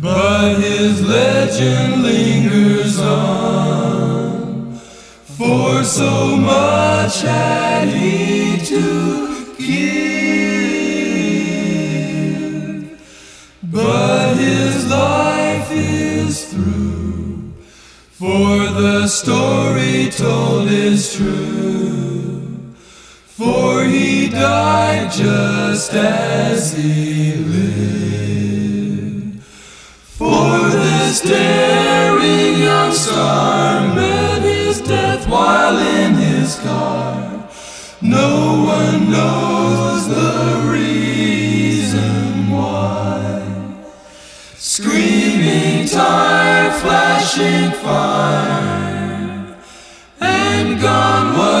but his legend lingers on. For so much had he to give, through. For the story told is true. For he died just as he lived. For this daring young star met his death while in his car. No one knows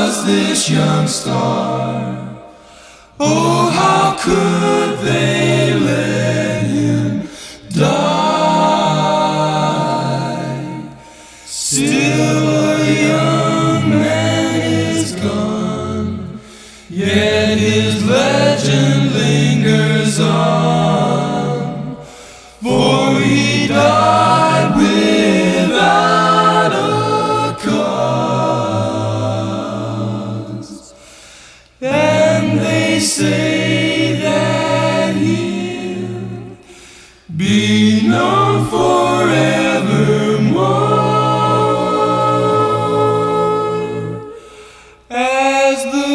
was this young star. Oh, how could they let him die? Still a young man is gone, yet his legend say that he'll be known forevermore as the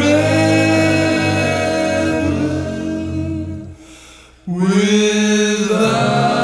rebel without